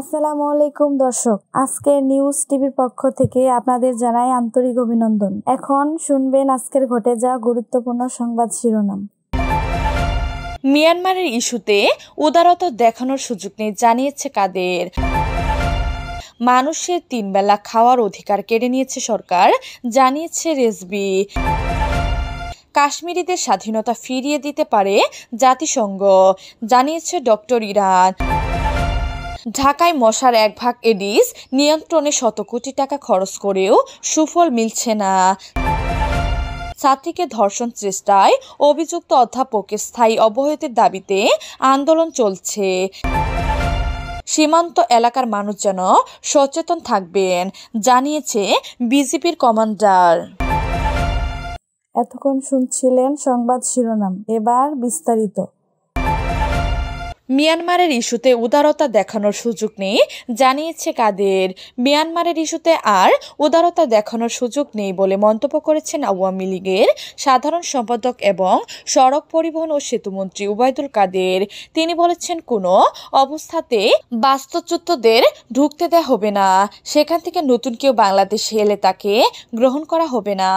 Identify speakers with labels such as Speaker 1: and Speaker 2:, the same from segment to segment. Speaker 1: আসসালামু আলাইকুম দর্শক আজকের নিউজ টিভির পক্ষ থেকে আপনাদের জানাই আন্তরিক অভিনন্দন এখন শুনবেন আজকের ঘটে যাওয়া গুরুত্বপূর্ণ সংবাদ শিরোনাম মিয়ানমারের ইস্যুতে উদারতা দেখানোর সুযোগ নেই জানিয়েছে কাদের মানুষের তিনবেলা খাওয়ার অধিকার কেড়ে নিয়েছে সরকার জানিয়েছে রেসবি কাশ্মীরিদের স্বাধীনতা ফিরিয়ে দিতে পারে জাতিসংঘ জানিয়েছে ডক্টর ইরান ঢাকায় মশার এক ভাগ এডিস নিয়ন্ত্রণে শত কোটি টাকা খরচ করেও সুফল মিলছে না ছাত্রীকে ধর্ষণ চেষ্টায় অভিযুক্ত অধ্যাপকের স্থায়ী অবহিতের দাবিতে আন্দোলন চলছে সীমান্ত এলাকার মানুষ যেন সচেতন থাকবেন জানিয়েছে বিজেপির কমান্ডার এতক্ষণ শুনছিলেন সংবাদ শিরোনাম এবার বিস্তারিত মিয়ানমারের ইস্যুতে উদারতা দেখানোর সুযোগ নেই জানিয়েছে কাদের মিয়ানমারের ইস্যুতে আর উদারতা দেখানোর সুযোগ নেই বলে মন্তব্য করেছেন আওয়ামী লীগের সাধারণ সম্পাদক এবং সড়ক পরিবহন ও সেতুমন্ত্রী উবায়দুল কাদের তিনি বলেছেন কোনো অবস্থাতে বাস্তুচ্যুতদের ঢুকতে দেওয়া হবে না সেখান থেকে নতুন কেউ বাংলাদেশে এলে তাকে গ্রহণ করা হবে না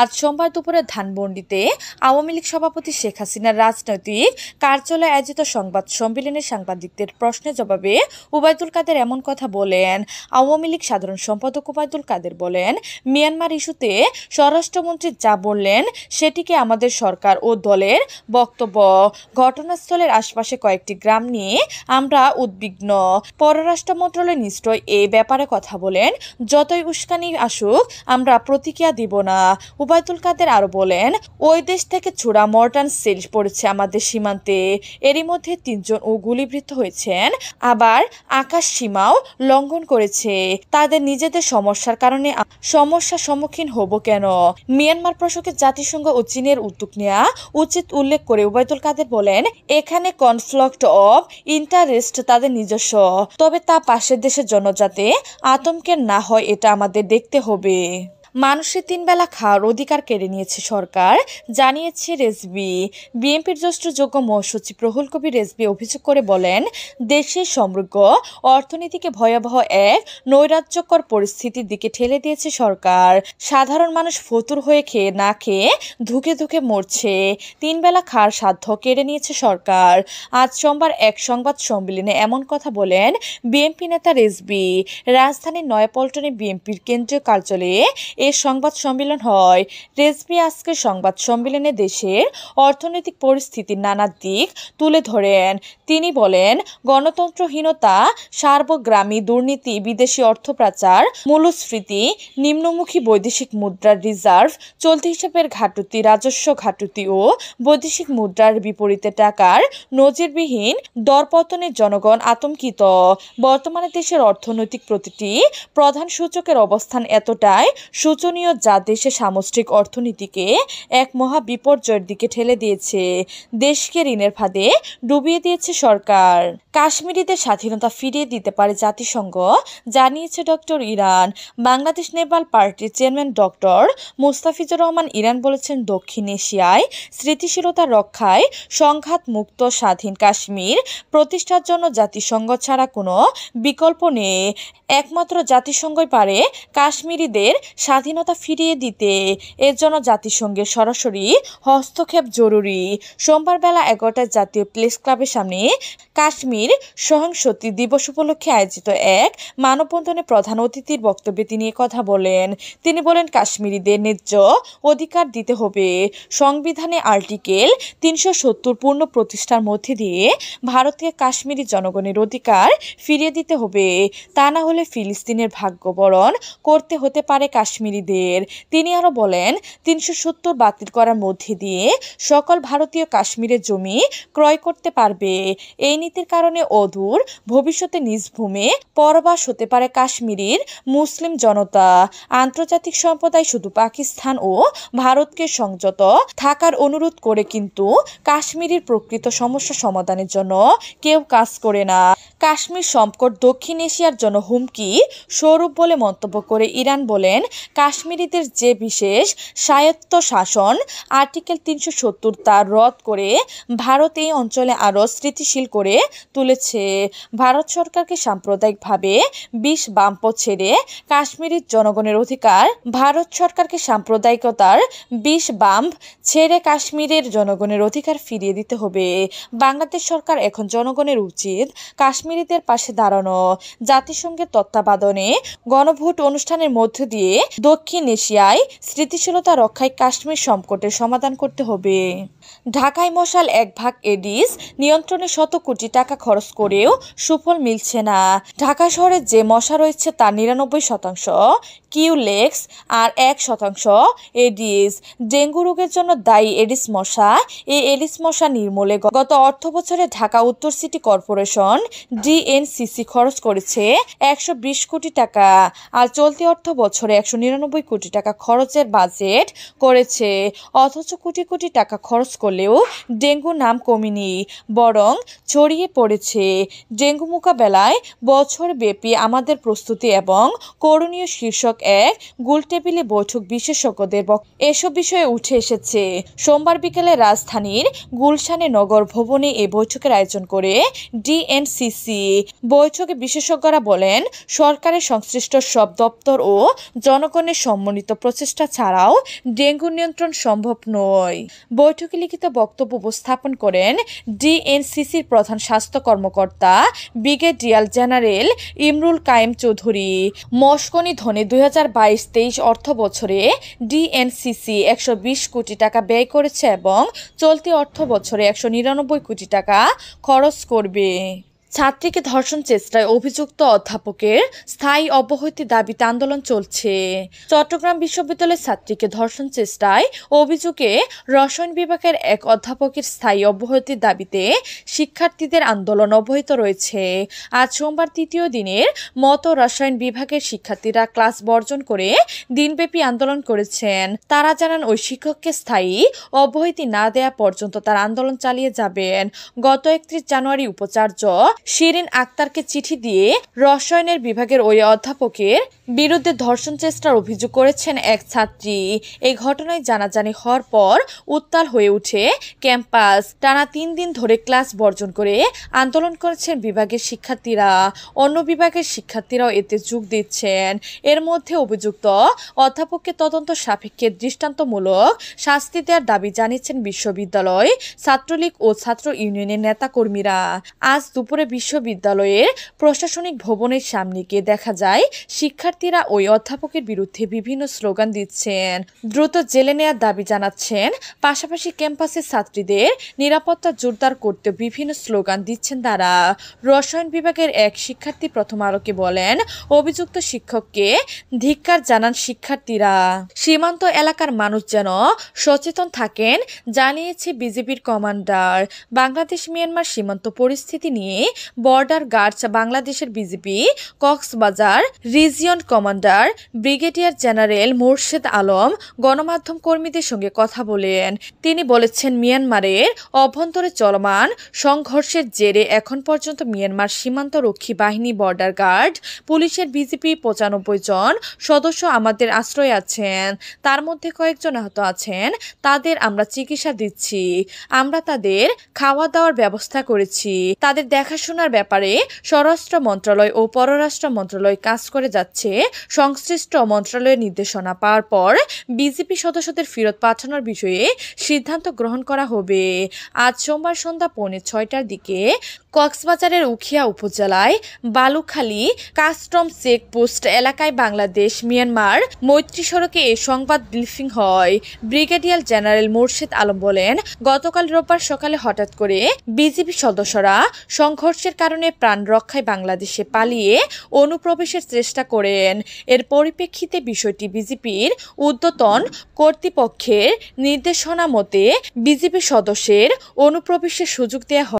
Speaker 1: আজ সোমবার দুপুরে ধানবন্ডিতে আওয়ামী লীগ সভাপতি শেখ হাসিনার রাজনৈতিক কার্যালয়ে আয়োজিত সংবাদ সম্মেলন সম্মেলনের সাংবাদিকদের প্রশ্নের জবাবে উবায়দুল কাদের এমন কথা বলেন আওয়ামী লীগ সাধারণ সম্পাদক উবায়দুল কাদের বলেন মিয়ানমার ইস্যুতে স্বরাষ্ট্রমন্ত্রী যা বললেন সেটিকে আমাদের সরকার ও দলের বক্তব্য ঘটনাস্থলের আশপাশে কয়েকটি গ্রাম নিয়ে আমরা উদ্বিগ্ন পররাষ্ট্র মন্ত্রণালয় নিশ্চয় এই ব্যাপারে কথা বলেন যতই উস্কানি আসুক আমরা প্রতিক্রিয়া দিব না উবায়দুল কাদের আরো বলেন ওই দেশ থেকে ছোড়া মর্টান সেল পড়েছে আমাদের সীমান্তে এরই মধ্যে তিনজন ও গুলিবৃদ্ধ হয়েছেন আবার আকাশ সীমাও লঙ্ঘন করেছে তাদের নিজেদের সমস্যার কারণে সমস্যা সম্মুখীন হব কেন মিয়ানমার প্রসঙ্গে জাতিসংঘ ও চীনের উদ্যোগ নেওয়া উচিত উল্লেখ করে উবায়দুল কাদের বলেন এখানে কনফ্লিক্ট অব ইন্টারেস্ট তাদের নিজস্ব তবে তা পাশের দেশের জন্য যাতে আতঙ্কের না হয় এটা আমাদের দেখতে হবে মানুষের তিনবেলা খাওয়ার অধিকার কেড়ে নিয়েছে সরকার জানিয়েছে রেসবি বিএনপির জ্যেষ্ঠ যোগ্য মহাসচিব প্রহুল কবি রেসবি অভিযোগ করে বলেন দেশের সমৃদ্ধ অর্থনীতিকে ভয়াবহ এক নৈরাজ্যকর পরিস্থিতির দিকে ঠেলে দিয়েছে সরকার সাধারণ মানুষ ফতুর হয়ে খেয়ে না খেয়ে ধুকে ধুকে মরছে তিনবেলা খাওয়ার সাধ্য কেড়ে নিয়েছে সরকার আজ সোমবার এক সংবাদ সম্মেলনে এমন কথা বলেন বিএনপি নেতা রেসবি রাজধানীর নয়াপল্টনে বিএনপির কেন্দ্রীয় কার্যালয়ে এ সংবাদ সম্মেলন হয় রেজমি আজকের সংবাদ সম্মেলনে দেশের অর্থনৈতিক পরিস্থিতির নানা দিক তুলে ধরেন তিনি বলেন গণতন্ত্রহীনতা সার্বগ্রামী দুর্নীতি বিদেশি অর্থপ্রাচার মূল্যস্ফীতি নিম্নমুখী বৈদেশিক মুদ্রার রিজার্ভ চলতি হিসাবের ঘাটতি রাজস্ব ঘাটতি ও বৈদেশিক মুদ্রার বিপরীতে টাকার নজিরবিহীন দরপতনে জনগণ আতঙ্কিত বর্তমানে দেশের অর্থনৈতিক প্রতিটি প্রধান সূচকের অবস্থান এতটাই শোচনীয় যা দেশে সামষ্টিক অর্থনীতিকে এক মহা বিপর্যয়ের দিকে ঠেলে দিয়েছে দেশকে ঋণের ফাঁদে ডুবিয়ে দিয়েছে সরকার কাশ্মীরিদের স্বাধীনতা ফিরিয়ে দিতে পারে জাতিসংঘ জানিয়েছে ডক্টর ইরান বাংলাদেশ নেপাল পার্টির chairman doctor Mustafizur Rahman Iran বলেছেন দক্ষিণ এশিয়ায় স্মৃতিশীলতা রক্ষায় সংঘাত মুক্ত স্বাধীন কাশ্মীর প্রতিষ্ঠার জন্য জাতিসংঘ ছাড়া কোনো বিকল্প নেই একমাত্র জাতিসংঘই পারে কাশ্মীরিদের স্বাধীন স্বাধীনতা ফিরিয়ে দিতে এর জন্য জাতিসংঘের সরাসরি হস্তক্ষেপ জরুরি সোমবার বেলা এগারোটায় জাতীয় প্রেস ক্লাবের সামনে কাশ্মীর সহিংসতি দিবস উপলক্ষে আয়োজিত এক মানববন্ধনে প্রধান অতিথির বক্তব্যে তিনি কথা বলেন তিনি বলেন কাশ্মীরিদের ন্যায্য অধিকার দিতে হবে সংবিধানে আর্টিকেল তিনশো সত্তর পূর্ণ প্রতিষ্ঠার মধ্যে দিয়ে ভারতীয় কাশ্মীরি জনগণের অধিকার ফিরিয়ে দিতে হবে তা না হলে ফিলিস্তিনের ভাগ্য বরণ করতে হতে পারে কাশ্মীর কাশ্মীরিদের তিনি আরও বলেন তিনশো সত্তর বাতিল করার মধ্যে দিয়ে সকল ভারতীয় কাশ্মীরের জমি ক্রয় করতে পারবে এই নীতির কারণে অদূর ভবিষ্যতে নিজ ভূমে পরবাস হতে পারে কাশ্মীরের মুসলিম জনতা আন্তর্জাতিক সম্প্রদায় শুধু পাকিস্তান ও ভারতকে সংযত থাকার অনুরোধ করে কিন্তু কাশ্মীরের প্রকৃত সমস্যা সমাধানের জন্য কেউ কাজ করে না কাশ্মীর সংকট দক্ষিণ এশিয়ার জন্য হুমকি স্বরূপ বলে মন্তব্য করে ইরান বলেন কাশ্মীরিদের যে বিশেষ স্বায়ত্ত শাসন আর্টিকেল তিনশো সত্তর তা রদ করে ভারত এই অঞ্চলে আরও স্মৃতিশীল করে তুলেছে ভারত সরকারকে সাম্প্রদায়িকভাবে বিষ বাম্প ছেড়ে কাশ্মীরের জনগণের অধিকার ভারত সরকারকে সাম্প্রদায়িকতার বিষ বাম্প ছেড়ে কাশ্মীরের জনগণের অধিকার ফিরিয়ে দিতে হবে বাংলাদেশ সরকার এখন জনগণের উচিত কাশ্মীর কাশ্মীরিদের পাশে দাঁড়ানো জাতিসংঘের তত্ত্বাবধানে গণভোট অনুষ্ঠানের মধ্য দিয়ে দক্ষিণ এশিয়ায় স্মৃতিশীলতা রক্ষায় কাশ্মীর সংকটের সমাধান করতে হবে ঢাকায় মশাল এক ভাগ এডিস নিয়ন্ত্রণে শত কোটি টাকা খরচ করেও সুফল মিলছে না ঢাকা শহরে যে মশা রয়েছে তার নিরানব্বই শতাংশ কিউলেক্স আর এক শতাংশ এডিস ডেঙ্গু রোগের জন্য দায়ী এডিস মশা এই এডিস মশা নির্মূলে গত অর্থ বছরে ঢাকা উত্তর সিটি কর্পোরেশন ডিএনসিসি খরচ করেছে একশো কোটি টাকা আর চলতি অর্থ বছরে একশো কোটি টাকা খরচের বাজেট করেছে অথচ কোটি কোটি টাকা খরচ করলেও ডেঙ্গু নাম কমেনি বরং ছড়িয়ে পড়েছে ডেঙ্গু মোকাবেলায় বছর ব্যাপী আমাদের প্রস্তুতি এবং করণীয় শীর্ষক এক গোলটেবিলে বৈঠক বিশেষজ্ঞদের এসব বিষয়ে উঠে এসেছে সোমবার বিকেলে রাজধানীর গুলশানে নগর ভবনে এ বৈঠকের আয়োজন করে ডিএনসিসি বৈঠকে বিশেষজ্ঞরা বলেন সরকারের সংশ্লিষ্ট সব দপ্তর ও জনগণের সম্মানিত প্রচেষ্টা ছাড়াও ডেঙ্গু নিয়ন্ত্রণ সম্ভব নয় বৈঠকে লিখিত বক্তব্য উপস্থাপন করেন ডিএনসিসির প্রধান স্বাস্থ্য কর্মকর্তা ব্রিগেডিয়ার জেনারেল ইমরুল কায়েম চৌধুরী মস্কনি ধনে দুই হাজার বাইশ তেইশ অর্থ বছরে ডিএনসিসি একশো বিশ কোটি টাকা ব্যয় করেছে এবং চলতি অর্থ বছরে একশো নিরানব্বই কোটি টাকা খরচ করবে ছাত্রীকে ধর্ষণ চেষ্টায় অভিযুক্ত অধ্যাপকের স্থায়ী অবহতি দাবিতে আন্দোলন চলছে চট্টগ্রাম বিশ্ববিদ্যালয়ের ছাত্রীকে ধর্ষণ চেষ্টায় অভিযোগে রসায়ন বিভাগের এক অধ্যাপকের স্থায়ী অবহতির দাবিতে শিক্ষার্থীদের আন্দোলন অবহিত রয়েছে আজ সোমবার তৃতীয় দিনের মতো রসায়ন বিভাগের শিক্ষার্থীরা ক্লাস বর্জন করে দিনব্যাপী আন্দোলন করেছেন তারা জানান ওই শিক্ষককে স্থায়ী অবহতি না দেয়া পর্যন্ত তার আন্দোলন চালিয়ে যাবেন গত একত্রিশ জানুয়ারি উপাচার্য শিরিন আক্তারকে চিঠি দিয়ে রসায়নের বিভাগের ওই অধ্যাপকের বিরুদ্ধে ধর্ষণ চেষ্টার অভিযোগ করেছেন এক ছাত্রী এই ঘটনায় জানাজানি হওয়ার পর উত্তাল হয়ে উঠে ক্যাম্পাস টানা তিন দিন ধরে ক্লাস বর্জন করে আন্দোলন করেছেন বিভাগের শিক্ষার্থীরা অন্য বিভাগের শিক্ষার্থীরাও এতে যোগ দিচ্ছেন এর মধ্যে অভিযুক্ত অধ্যাপককে তদন্ত সাপেক্ষে দৃষ্টান্তমূলক শাস্তি দেওয়ার দাবি জানিয়েছেন বিশ্ববিদ্যালয় ছাত্রলীগ ও ছাত্র ইউনিয়নের নেতাকর্মীরা আজ দুপুরে বিশ্ববিদ্যালয়ে প্রশাসনিক ভবনের সামনে গিয়ে দেখা যায় শিক্ষার্থীরা ওই অধ্যাপকের বিরুদ্ধে বিভিন্ন স্লোগান দিচ্ছেন দ্রুত জেলে নেয়ার দাবি জানাচ্ছেন পাশাপাশি ক্যাম্পাসের ছাত্রীদের নিরাপত্তা জোরদার করতে বিভিন্ন স্লোগান দিচ্ছেন তারা রসায়ন বিভাগের এক শিক্ষার্থী প্রথম আলোকে বলেন অভিযুক্ত শিক্ষককে ধিক্কার জানান শিক্ষার্থীরা সীমান্ত এলাকার মানুষ যেন সচেতন থাকেন জানিয়েছে বিজেপির কমান্ডার বাংলাদেশ মিয়ানমার সীমান্ত পরিস্থিতি নিয়ে বর্ডার গার্ডস বাংলাদেশের BGB Cox's Bazar region commander brigadier general Morshed Alam গণমাধ্যম কর্মীদের সঙ্গে কথা বলেন তিনি বলেছেন মিয়ানমারের অভ্যন্তরে চলমান সংঘর্ষের জেরে এখন পর্যন্ত মিয়ানমার সীমান্ত রক্ষী বাহিনী বর্ডার গার্ড পুলিশের বিজিপি পঁচানব্বই জন সদস্য আমাদের আশ্রয় আছেন তার মধ্যে কয়েকজন আহত আছেন তাদের আমরা চিকিৎসা দিচ্ছি আমরা তাদের খাওয়া দাওয়ার ব্যবস্থা করেছি তাদের দেখা গবেষণার ব্যাপারে স্বরাষ্ট্র মন্ত্রণালয় ও পররাষ্ট্র মন্ত্রণালয় কাজ করে যাচ্ছে সংশ্লিষ্ট মন্ত্রণালয়ের নির্দেশনা পাওয়ার পর বিজেপি সদস্যদের ফেরত পাঠানোর বিষয়ে সিদ্ধান্ত গ্রহণ করা হবে আজ সোমবার সন্ধ্যা পৌনে ছয়টার দিকে কক্সবাজারের উখিয়া উপজেলায় বালুখালী কাস্টম চেকপোস্ট এলাকায় বাংলাদেশ মিয়ানমার মৈত্রী সড়কে এ সংবাদ ব্রিফিং হয় ব্রিগেডিয়ার জেনারেল মোর্শেদ আলম বলেন গতকাল রোববার সকালে হঠাৎ করে বিজেপি সদস্যরা সংঘর্ষ সংঘর্ষের কারণে প্রাণ রক্ষায় বাংলাদেশে পালিয়ে অনুপ্রবেশের চেষ্টা করেন এর পরিপ্রেক্ষিতে বিষয়টি বিজেপির উদ্যতন কর্তৃপক্ষের নির্দেশনা মতে বিজেপি সদস্যের অনুপ্রবেশের সুযোগ দেওয়া